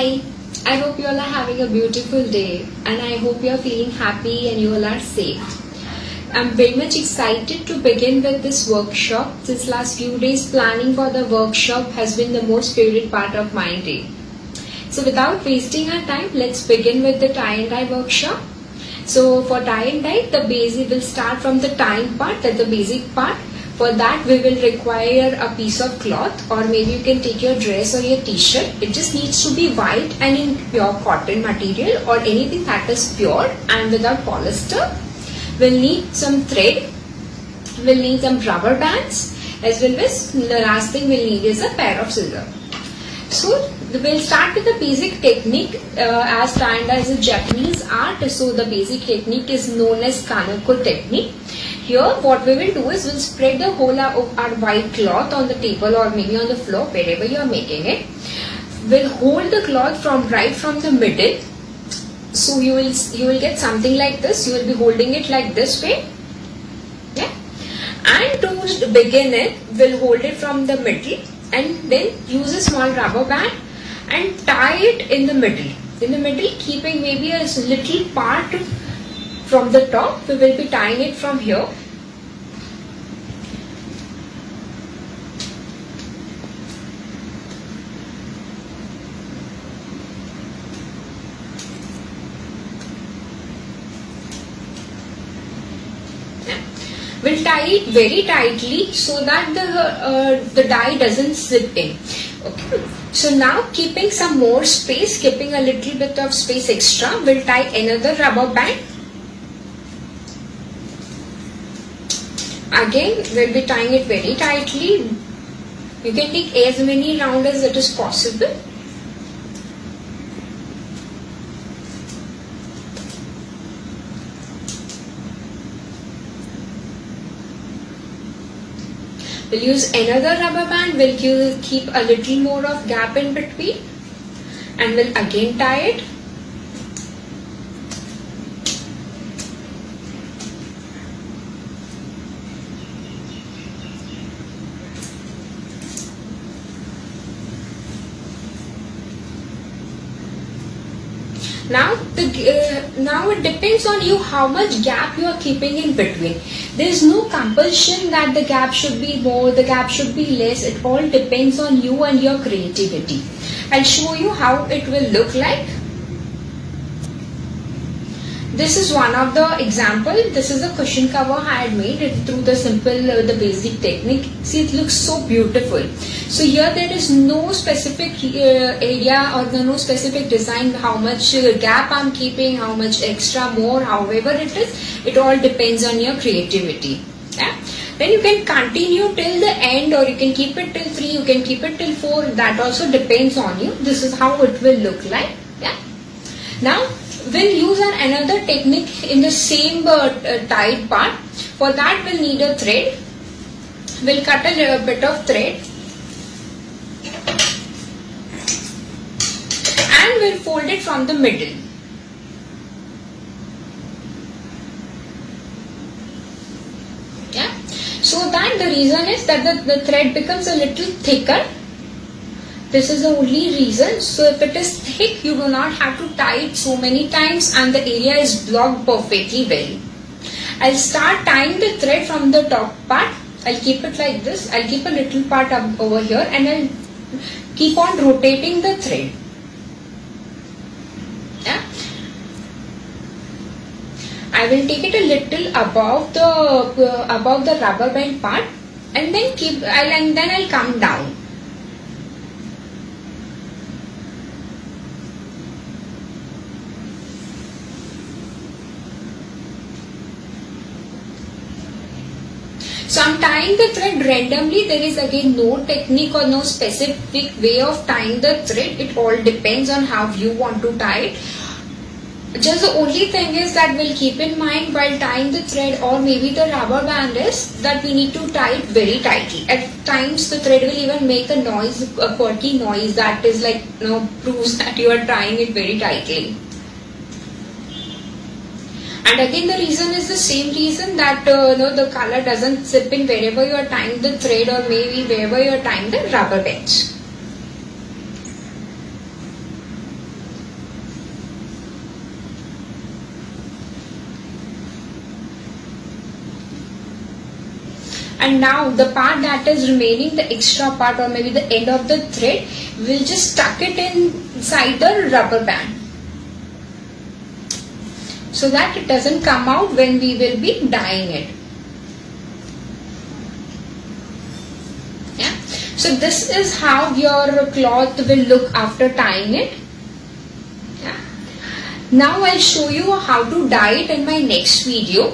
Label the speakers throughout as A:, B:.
A: Hi, I hope you all are having a beautiful day and I hope you are feeling happy and you all are safe. I'm very much excited to begin with this workshop. Since last few days planning for the workshop has been the most favorite part of my day. So without wasting our time, let's begin with the tie and dye workshop. So for tie and dye, the basic will start from the tying part, that's the basic part. For that we will require a piece of cloth or maybe you can take your dress or your t-shirt. It just needs to be white and in pure cotton material or anything that is pure and without polyester. We'll need some thread. We'll need some rubber bands as well as the last thing we'll need is a pair of scissors. So we'll start with the basic technique uh, as Tanda is a Japanese art so the basic technique is known as Kanoko technique. Here what we will do is we'll spread the whole of our white cloth on the table or maybe on the floor wherever you are making it. We'll hold the cloth from right from the middle. So you will you will get something like this. You will be holding it like this way. Yeah. And to begin it, we'll hold it from the middle and then use a small rubber band and tie it in the middle. In the middle, keeping maybe a little part from the top. We will be tying it from here. We'll tie it very tightly so that the uh, the dye doesn't slip in. Okay. So now keeping some more space, keeping a little bit of space extra, we'll tie another rubber band. Again, we'll be tying it very tightly. You can take as many round as it is possible. We'll use another rubber band. We'll keep a little more of gap in between. And we'll again tie it. Now the uh, now it depends on you how much gap you are keeping in between. There is no compulsion that the gap should be more, the gap should be less. It all depends on you and your creativity. I'll show you how it will look like. This is one of the example. This is a cushion cover I had made it through the simple, uh, the basic technique. See, it looks so beautiful. So here there is no specific uh, area or no specific design how much uh, gap I'm keeping, how much extra more, however it is. It all depends on your creativity. Yeah? Then you can continue till the end or you can keep it till 3, you can keep it till 4. That also depends on you. This is how it will look like. Yeah. Now We'll use another technique in the same uh, tied part. For that we'll need a thread. We'll cut a little bit of thread. And we'll fold it from the middle. Yeah. So that the reason is that the, the thread becomes a little thicker this is the only reason. So if it is thick, you do not have to tie it so many times and the area is blocked perfectly well. I'll start tying the thread from the top part. I'll keep it like this. I'll keep a little part up over here and I'll keep on rotating the thread. Yeah. I will take it a little above the uh, above the rubber band part and then keep I'll and then I'll come down. So I'm tying the thread randomly. There is again no technique or no specific way of tying the thread. It all depends on how you want to tie it. Just the only thing is that we'll keep in mind while tying the thread or maybe the rubber band is that we need to tie it very tightly. At times the thread will even make a noise, a quirky noise that is like, you know, proves that you are tying it very tightly. And again the reason is the same reason that uh, you know, the color doesn't zip in wherever you are tying the thread or maybe wherever you are tying the rubber bands. and now the part that is remaining the extra part or maybe the end of the thread we'll just tuck it inside the rubber band so that it doesn't come out when we will be dyeing it yeah so this is how your cloth will look after tying it yeah now I'll show you how to dye it in my next video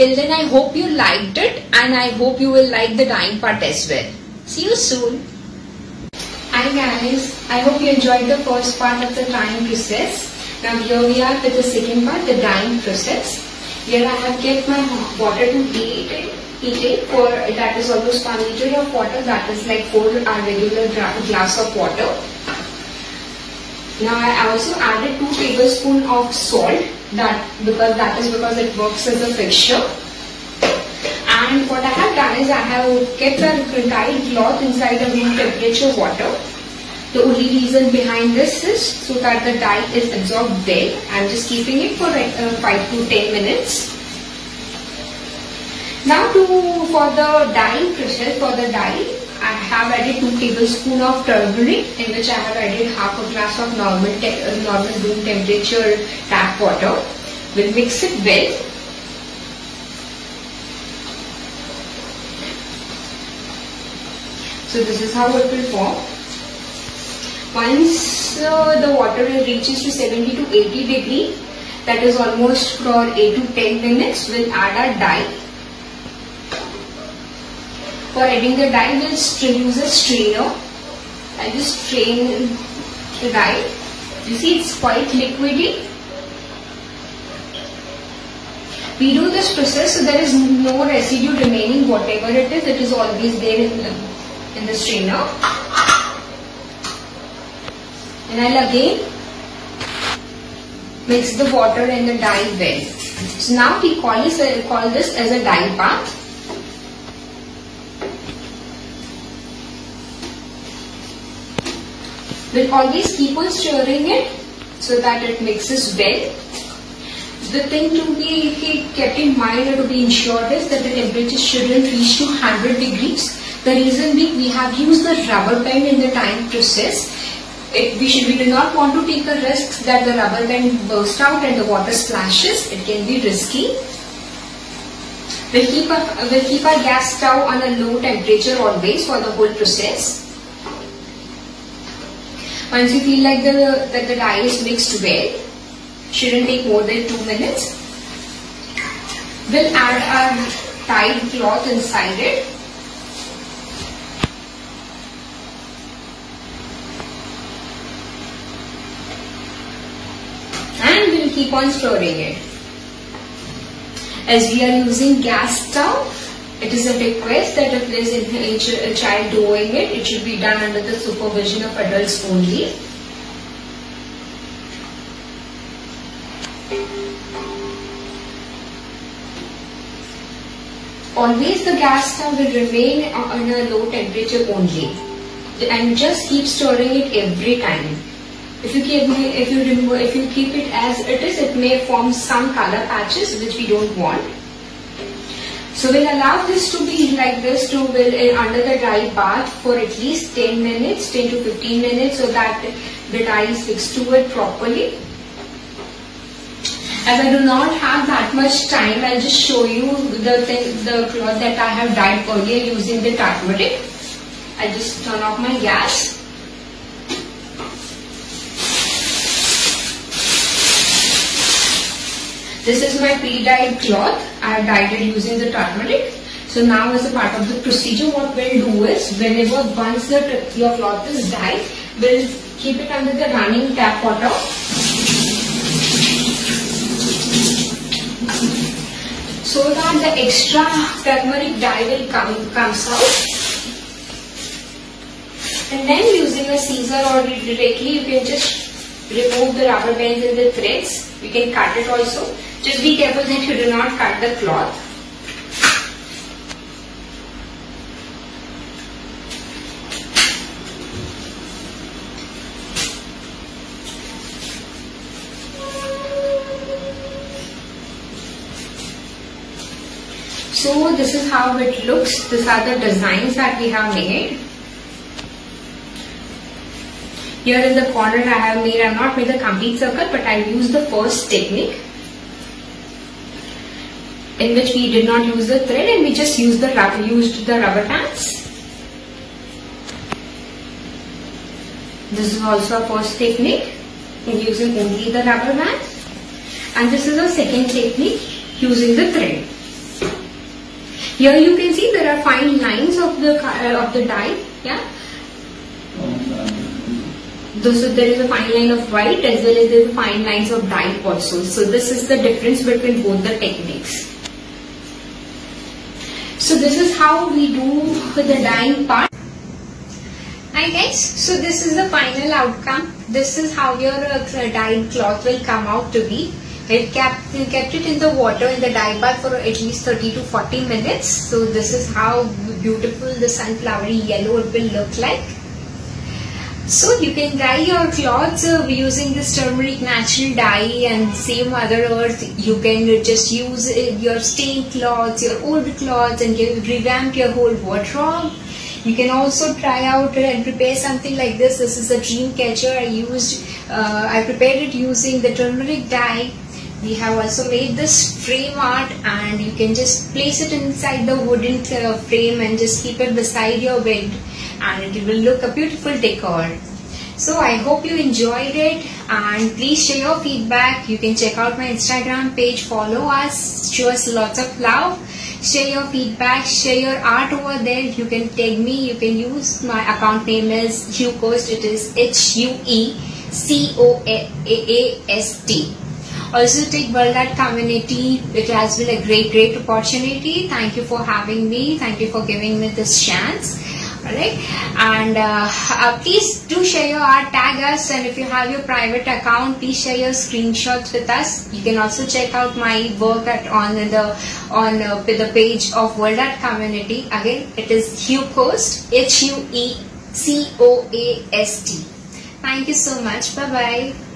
A: Till then I hope you liked it and I hope you will like the dyeing part as well. See you soon. Hi guys, I hope you enjoyed the first part of the dyeing process. Now here we are with the second part, the dyeing process. Here I have kept my water to heat it, for that is almost 1 liter of water that is like 4 our regular glass of water. Now I also added 2 tablespoons of salt that because that is because it works as a fixture. And what I have done is I have kept a dyed cloth inside a room temperature water. The only reason behind this is so that the dye is absorbed well. I'm just keeping it for like uh, 5 to 10 minutes. Now to for the dyeing process for the dye I have added 2 tablespoons of turmeric in which I have added half a glass of normal, uh, normal room temperature tap water. We'll mix it well. So this is how it will form. Once uh, the water reaches to 70 to 80 degree, that is almost for 8 to 10 minutes, we'll add our dye for adding the dye, we'll use a strainer. I just strain the dye. You see it's quite liquidy. We do this process so there is no residue remaining whatever it is, it is always there in the, in the strainer. And I'll again mix the water and the dye well. So now we call this, uh, call this as a dye bath. We'll always keep on stirring it so that it mixes well. The thing to be kept in mind or to be ensured is that the temperature shouldn't reach to 100 degrees. The reason being we have used the rubber band in the time process. It, we, should, we do not want to take a risk that the rubber band bursts out and the water splashes. It can be risky. We'll keep, a, we'll keep our gas stove on a low temperature always for the whole process. Once you feel like the that the dye is mixed well, shouldn't take more than 2 minutes. We'll add our dyed cloth inside it. Keep on stirring it. As we are using gas stove, it is a request that if there is a child doing it, it should be done under the supervision of adults only. Always the gas stove will remain uh, on a low temperature only and just keep stirring it every time. If you keep if you remove if you keep it as it is, it may form some color patches which we don't want. So we'll allow this to be like this to will under the dye bath for at least 10 minutes, 10 to 15 minutes so that the dye sticks to it properly. As I do not have that much time, I'll just show you the thing, the cloth that I have dyed earlier using the turmeric. I'll just turn off my gas. This is my pre-dyed cloth. I have dyed it using the turmeric. So now as a part of the procedure, what we'll do is, whenever once the, your cloth is dyed, we'll keep it under the running tap water. So that the extra turmeric dye will come comes out. And then using a scissor or directly you can just remove the rubber bands and the threads. You can cut it also. Just be careful that you do not cut the cloth. So this is how it looks. These are the designs that we have made. Here in the corner I have made, I have not made the complete circle but I used the first technique in which we did not use the thread and we just used the rubber, used the rubber bands. This is also a first technique using only the rubber bands and this is a second technique using the thread. Here you can see there are fine lines of the uh, of the dye. Yeah. So there is a fine line of white as well as there is fine lines of dye also. So this is the difference between both the techniques. So this is how we do the dyeing part. Hi guys, so this is the final outcome. This is how your uh, dyed cloth will come out to be. It kept, we kept it in the water in the dye bath for at least 30 to 40 minutes. So this is how beautiful the sunflowery yellow it will look like. So you can dye your clothes uh, using this turmeric natural dye and same other earth. You can just use uh, your stained clothes, your old clothes and revamp your whole wardrobe. You can also try out and prepare something like this. This is a dream catcher. I used, uh, I prepared it using the turmeric dye. We have also made this frame art and you can just place it inside the wooden uh, frame and just keep it beside your bed and it will look a beautiful decor. So I hope you enjoyed it and please share your feedback. You can check out my Instagram page, follow us, show us lots of love, share your feedback, share your art over there. You can tag me, you can use my account name is HueCoast. It is H-U-E-C-O-A-A-S-T. Also take World Art Community. It has been a great, great opportunity. Thank you for having me. Thank you for giving me this chance alright and uh, uh, please do share your art tag us. And if you have your private account please share your screenshots with us. You can also check out my work at on the on uh, the page of world art community. Again it is HueCoast H-U-E-C-O-A-S-T thank you so much. Bye bye